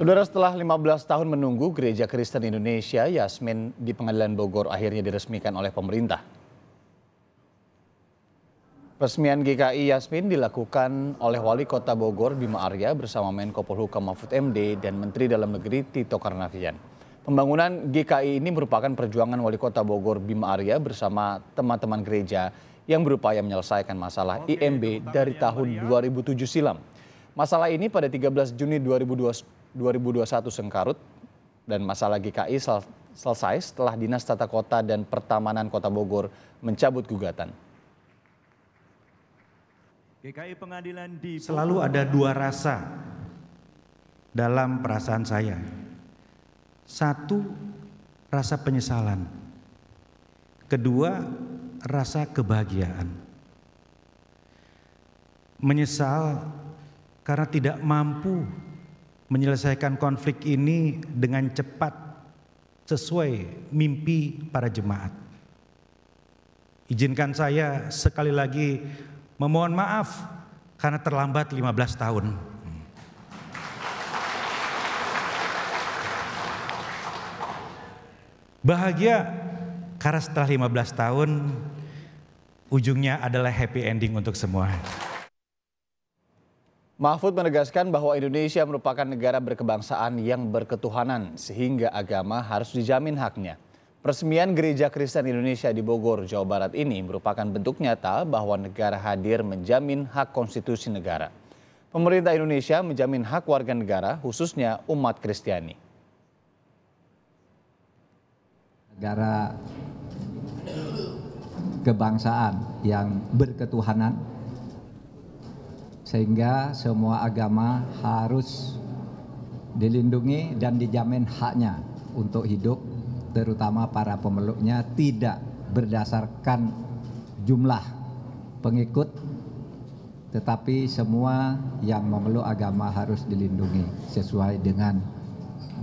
Saudara setelah 15 tahun menunggu Gereja Kristen Indonesia Yasmin di Pengadilan Bogor akhirnya diresmikan oleh pemerintah. Resmian GKI Yasmin dilakukan oleh Wali Kota Bogor Bima Arya bersama Menko Polhukam Mahfud MD dan Menteri Dalam Negeri Tito Karnavian. Pembangunan GKI ini merupakan perjuangan Wali Kota Bogor Bima Arya bersama teman-teman gereja yang berupaya menyelesaikan masalah IMB dari tahun 2007 silam. Masalah ini pada 13 Juni 2021 sengkarut dan masalah GKI selesai setelah Dinas Tata Kota dan Pertamanan Kota Bogor mencabut gugatan. GKI Pengadilan di Selalu ada dua rasa dalam perasaan saya. Satu, rasa penyesalan. Kedua, rasa kebahagiaan. Menyesal karena tidak mampu menyelesaikan konflik ini dengan cepat sesuai mimpi para jemaat. Izinkan saya sekali lagi memohon maaf karena terlambat 15 tahun. Bahagia karena setelah 15 tahun ujungnya adalah happy ending untuk semua. Mahfud menegaskan bahwa Indonesia merupakan negara berkebangsaan yang berketuhanan sehingga agama harus dijamin haknya. Peresmian Gereja Kristen Indonesia di Bogor, Jawa Barat ini merupakan bentuk nyata bahwa negara hadir menjamin hak konstitusi negara. Pemerintah Indonesia menjamin hak warga negara, khususnya umat Kristiani. Negara kebangsaan yang berketuhanan, sehingga semua agama harus dilindungi dan dijamin haknya untuk hidup terutama para pemeluknya tidak berdasarkan jumlah pengikut tetapi semua yang memeluk agama harus dilindungi sesuai dengan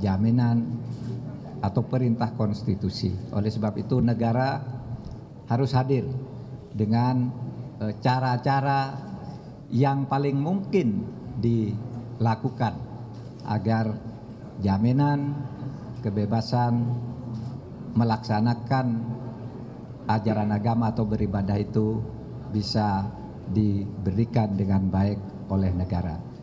jaminan atau perintah konstitusi. Oleh sebab itu negara harus hadir dengan cara-cara yang paling mungkin dilakukan agar jaminan kebebasan melaksanakan ajaran agama atau beribadah itu bisa diberikan dengan baik oleh negara.